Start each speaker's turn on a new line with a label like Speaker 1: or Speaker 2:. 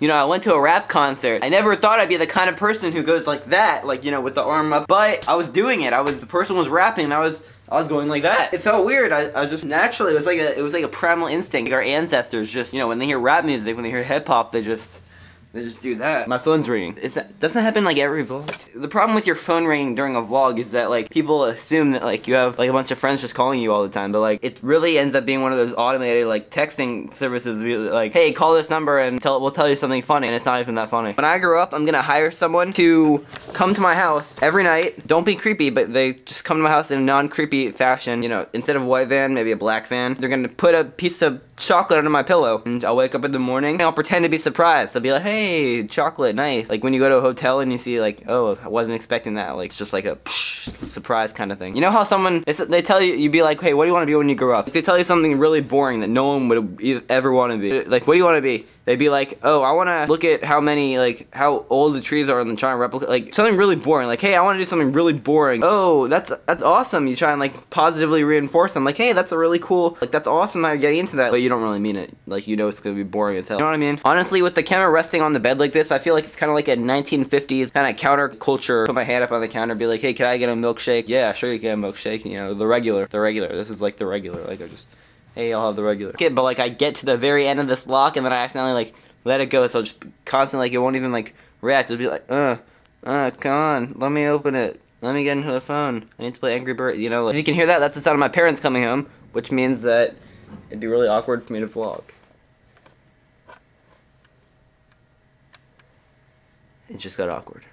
Speaker 1: You know, I went to a rap concert. I never thought I'd be the kind of person who goes like that, like, you know, with the arm up. But I was doing it. I was, the person was rapping and I was, I was going like that. It felt weird. I, I was just naturally, it was like a, it was like a primal instinct. Like our ancestors just, you know, when they hear rap music, when they hear hip hop, they just, they just do that. My phone's ringing. It's, doesn't happen like every vlog. The problem with your phone ringing during a vlog is that like people assume that like you have like a bunch of friends just calling you all the time, but like it really ends up being one of those automated like texting services like, hey, call this number and tell we'll tell you something funny, and it's not even that funny. When I grow up, I'm gonna hire someone to come to my house every night. Don't be creepy, but they just come to my house in a non-creepy fashion. You know, instead of white van, maybe a black van. They're gonna put a piece of chocolate under my pillow, and I'll wake up in the morning and I'll pretend to be surprised. I'll be like, hey hey, chocolate, nice. Like when you go to a hotel and you see like, oh, I wasn't expecting that. Like it's just like a psh, surprise kind of thing. You know how someone, they tell you, you'd be like, hey, what do you want to be when you grow up? Like, They tell you something really boring that no one would ever want to be. Like, what do you want to be? They'd be like, oh, I want to look at how many, like, how old the trees are and then try and replicate, like, something really boring. Like, hey, I want to do something really boring. Oh, that's that's awesome. You try and, like, positively reinforce them. Like, hey, that's a really cool, like, that's awesome how you're getting into that. But you don't really mean it. Like, you know it's going to be boring as hell. You know what I mean? Honestly, with the camera resting on the bed like this, I feel like it's kind of like a 1950s kind of counterculture. Put my hand up on the counter, be like, hey, can I get a milkshake? Yeah, sure you can a milkshake. You know, the regular, the regular. This is like the regular. Like, I just hey, I'll have the regular. Okay, but like I get to the very end of this lock and then I accidentally like let it go. So just constantly, like, it won't even, like, react. It'll be like, uh, uh, come on, let me open it. Let me get into the phone. I need to play Angry Bird. You know, like, if you can hear that, that's the sound of my parents coming home, which means that it'd be really awkward for me to vlog. It just got awkward.